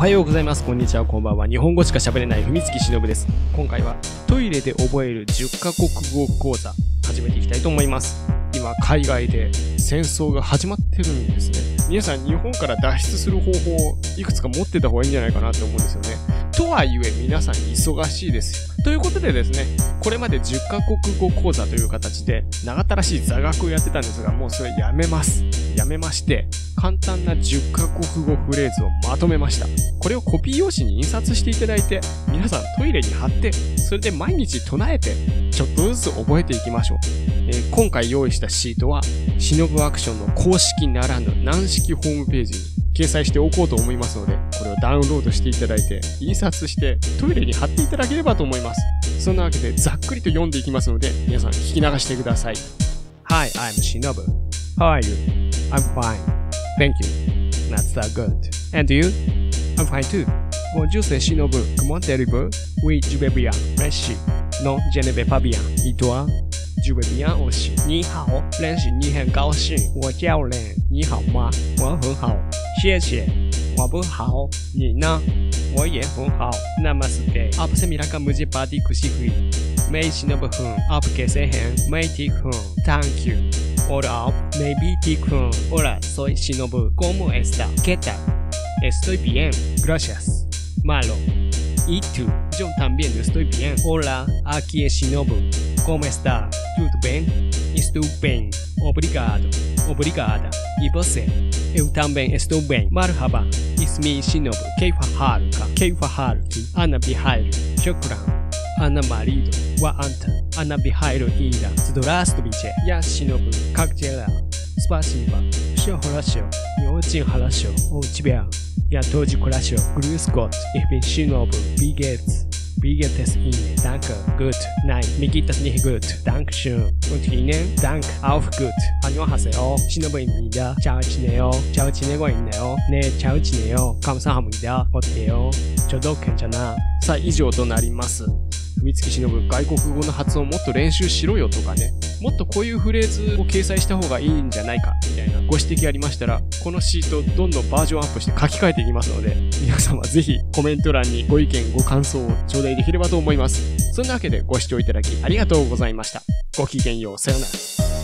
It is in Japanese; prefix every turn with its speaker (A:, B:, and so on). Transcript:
A: はようございます。こんにちは。こんばんは。日本語しか喋れない文月しのぶです。今回はトイレで覚える10カ国語講座始めていきたいと思います。今、海外で戦争が始まってるんですね。皆さん、日本から脱出する方法をいくつか持ってた方がいいんじゃないかなって思うんですよね。とはいえ、皆さん忙しいです。ということでですね、これまで10カ国語講座という形で長ったらしい座学をやってたんですが、もうそれやめます。やめまして、簡単な10カ国語フレーズをまとめました。これをコピー用紙に印刷していただいて、皆さんトイレに貼って、それで毎日唱えて、ちょっとずつ覚えていきましょう。えー今回用意したシートは、シノブアクションの公式ならぬ軟式ホームページに掲載しておこうと思いますので、これをダウンロードしていただいて、印刷してトイレに貼っていただければと思います。そんなわけでざっくりと読んでいきますので、皆さん聞き流してください。Hi, I'm Shinobu. How are you? I'm fine, thank you. Not that good. And you? I'm fine too. Bonjour, Monsieur Nobu. Comment allez-vous? Oui, je vais bien. Merci. Non, je ne vais pas bien. Idoit? Je vais bien aussi. 你好，French. 你很高兴。我叫 Len。你好吗？我很好。谢谢。我不好。你呢？我也很好。Namaste. Ap se miraka muzi pati kusikhi. Mei shi nobu hun. Apke sehen mei tik hun. Thank you. Hola, soy Shinobu. ¿Cómo está? ¿Qué tal? Estoy bien. Gracias. Malo. ¿Y tú? Yo también estoy bien. Hola, aquí es Shinobu. ¿Cómo está? Tudo bem? Estou bem. Obrigado. Obrigada. E você? Eu também estou bem. Marhaba. 花火入るイーランズドラストビチェヤシノブカクテラスパシーバショホラショ日本人ハラショオチビャンヤトジコラショグルースコットイビンシノブビゲッツ Biegetes Ihnen. Danke. Gut. Nein, mir geht das nicht gut. Dankeschön. Und Ihnen? Dank. Auf gut. 안녕하세 요. 신호부입니 다. 잘 지내 요. 잘 지내고 있네 요. 네, 잘 지내 요. 감사합니 다. 어때 요? 저도 괜찮 아. 자, 以上となります。三月しのぶ、外国語の発音もっと練習しろよとかね、もっとこういうフレーズを掲載した方がいいんじゃないか、みたいなご指摘ありましたら、このシートどんどんバージョンアップして書き換えていきますので、皆様ぜひコメント欄にご意見、ご感想を頂戴できればと思います。そんなわけでご視聴いただきありがとうございました。ごきげんよう、さようなら。